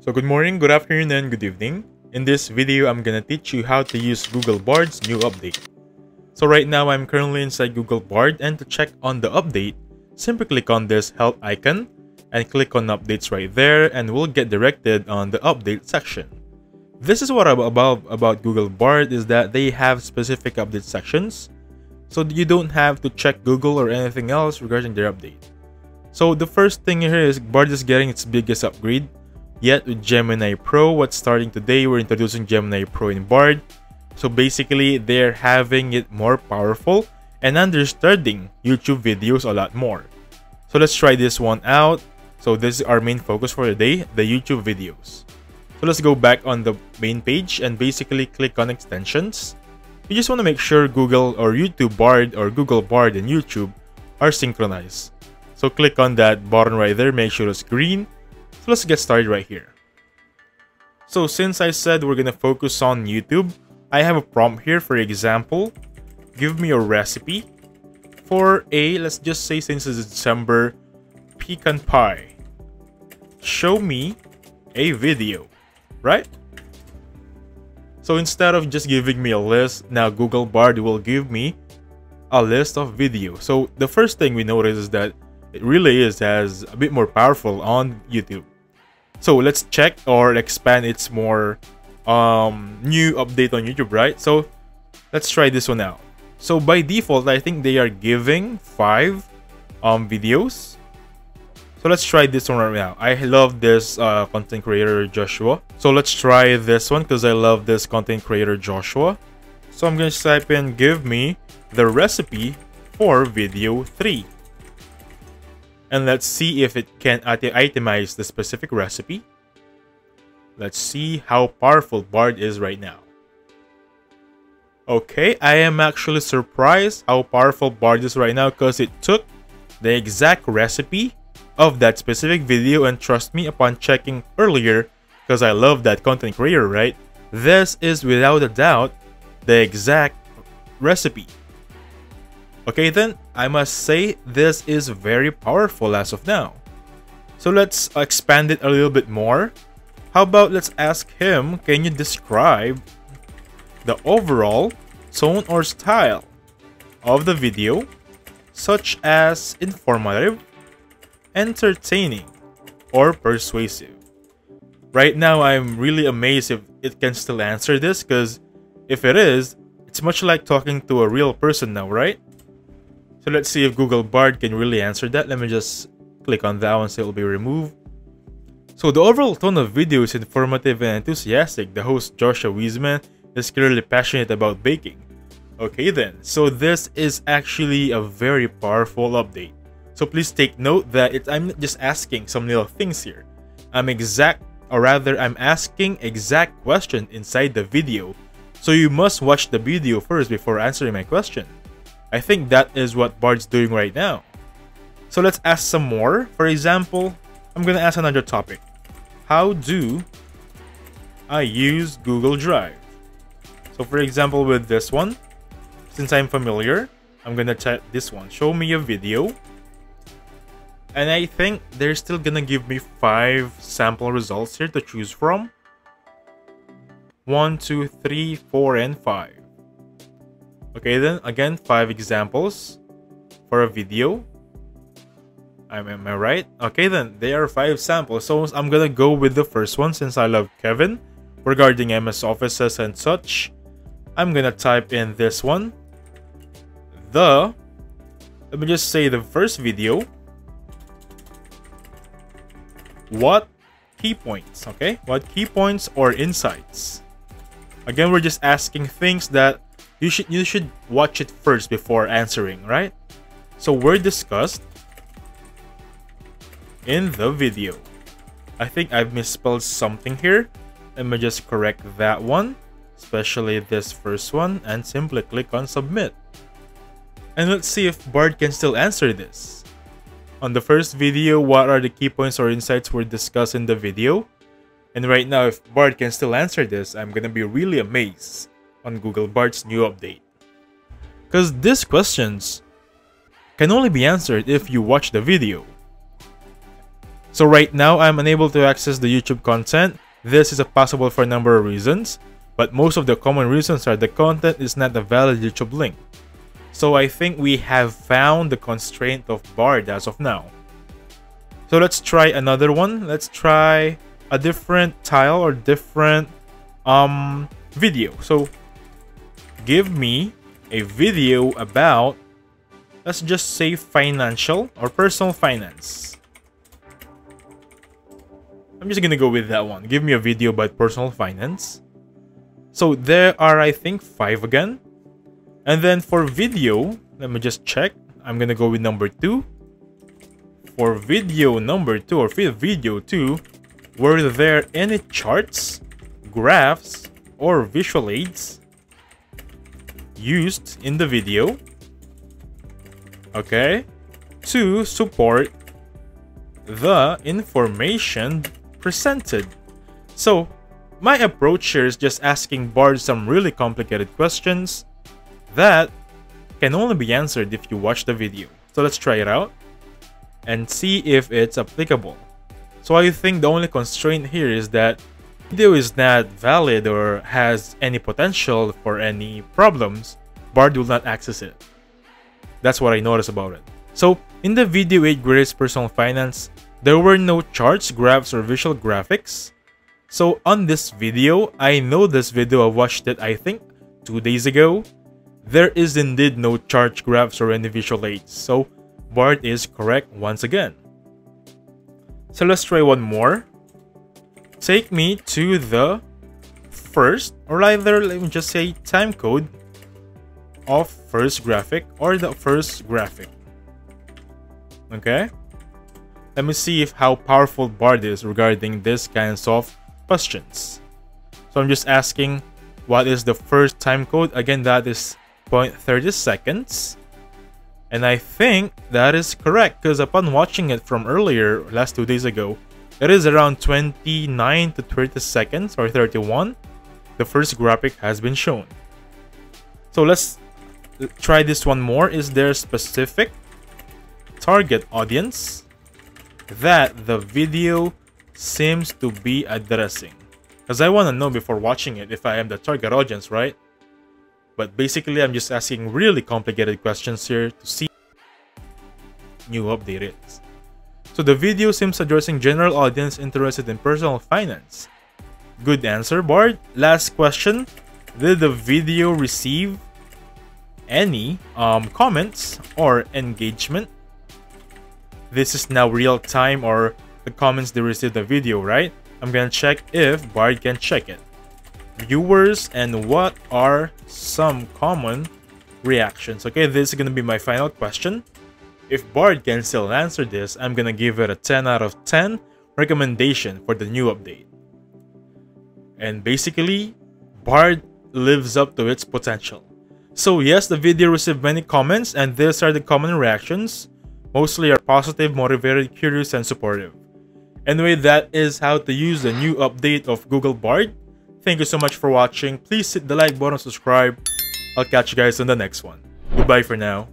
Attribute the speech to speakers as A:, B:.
A: So good morning, good afternoon, and good evening. In this video, I'm gonna teach you how to use Google Bard's new update. So right now, I'm currently inside Google Bard and to check on the update, simply click on this help icon and click on updates right there and we'll get directed on the update section. This is what I love about Google Bard is that they have specific update sections so you don't have to check Google or anything else regarding their update. So the first thing here is Bard is getting its biggest upgrade yet with Gemini Pro. What's starting today, we're introducing Gemini Pro in Bard. So basically, they're having it more powerful and understanding YouTube videos a lot more. So let's try this one out. So this is our main focus for today, the YouTube videos. So let's go back on the main page and basically click on extensions. You just want to make sure Google or YouTube Bard or Google Bard and YouTube are synchronized. So click on that button right there, make sure it's green. Let's get started right here. So since I said we're gonna focus on YouTube, I have a prompt here for example. Give me a recipe for a, let's just say since it's December, pecan pie. Show me a video, right? So instead of just giving me a list, now Google Bard will give me a list of videos. So the first thing we notice is that it really is as a bit more powerful on YouTube. So let's check or expand its more um, new update on YouTube, right? So let's try this one out. So by default, I think they are giving five um, videos. So let's try this one right now. I love this uh, content creator Joshua. So let's try this one because I love this content creator Joshua. So I'm going to type in give me the recipe for video 3 and let's see if it can itemize the specific recipe. Let's see how powerful Bard is right now. Okay, I am actually surprised how powerful Bard is right now because it took the exact recipe of that specific video and trust me upon checking earlier because I love that content creator, right? This is without a doubt the exact recipe. Okay then, I must say this is very powerful as of now. So let's expand it a little bit more. How about let's ask him, can you describe the overall tone or style of the video such as informative, entertaining, or persuasive? Right now, I'm really amazed if it can still answer this because if it is, it's much like talking to a real person now, right? So let's see if Google Bard can really answer that. Let me just click on that one so it will be removed. So the overall tone of video is informative and enthusiastic. The host Joshua Weissman is clearly passionate about baking. Okay then, so this is actually a very powerful update. So please take note that it, I'm just asking some little things here. I'm exact, or rather I'm asking exact question inside the video. So you must watch the video first before answering my question. I think that is what Bard's doing right now. So let's ask some more. For example, I'm gonna ask another topic. How do I use Google Drive? So for example, with this one, since I'm familiar, I'm gonna check this one. Show me a video. And I think they're still gonna give me five sample results here to choose from. One, two, three, four, and five. Okay, then again, five examples for a video. I'm, am I right? Okay, then there are five samples. So I'm gonna go with the first one since I love Kevin regarding MS Offices and such. I'm gonna type in this one. The, let me just say the first video. What key points, okay? What key points or insights? Again, we're just asking things that you should you should watch it first before answering, right? So we're discussed in the video. I think I've misspelled something here. Let me just correct that one, especially this first one, and simply click on submit. And let's see if Bard can still answer this. On the first video, what are the key points or insights were discussed in the video? And right now, if Bard can still answer this, I'm gonna be really amazed on Google Bard's new update. Because these questions can only be answered if you watch the video. So right now, I'm unable to access the YouTube content. This is possible for a number of reasons, but most of the common reasons are the content is not a valid YouTube link. So I think we have found the constraint of Bard as of now. So let's try another one. Let's try a different tile or different um video. So give me a video about let's just say financial or personal finance. I'm just gonna go with that one. Give me a video about personal finance. So there are, I think, five again. And then for video, let me just check. I'm gonna go with number two. For video number two or video two, were there any charts, graphs, or visual aids used in the video? Okay, to support the information presented. So, my approach here is just asking Bard some really complicated questions that can only be answered if you watch the video. So let's try it out and see if it's applicable. So I think the only constraint here is that video is not valid or has any potential for any problems, Bard will not access it. That's what I noticed about it. So in the video 8 greatest personal finance, there were no charts, graphs, or visual graphics. So on this video, I know this video, I watched it I think 2 days ago. There is indeed no chart, graphs, or any visual aids. So Bard is correct once again. So let's try one more. Take me to the first, or either let me just say time code of first graphic or the first graphic. Okay? Let me see if how powerful Bard is regarding this kinds of questions. So I'm just asking what is the first time code? Again, that is 0.30 seconds. And I think that is correct because upon watching it from earlier, last two days ago, it is around 29 to 30 seconds or 31. The first graphic has been shown. So let's try this one more. Is there specific target audience that the video seems to be addressing. Because I want to know before watching it if I am the target audience, right? But basically, I'm just asking really complicated questions here to see new update. So the video seems addressing general audience interested in personal finance. Good answer, Bard. Last question. Did the video receive any um, comments or engagement this is now real time or the comments they received the video, right? I'm gonna check if Bard can check it. Viewers and what are some common reactions? Okay, this is gonna be my final question. If Bard can still answer this, I'm gonna give it a 10 out of 10 recommendation for the new update. And basically, Bard lives up to its potential. So yes, the video received many comments and these are the common reactions. Mostly are positive, motivated, curious, and supportive. Anyway, that is how to use the new update of Google Bard. Thank you so much for watching. Please hit the like button, subscribe. I'll catch you guys on the next one. Goodbye for now.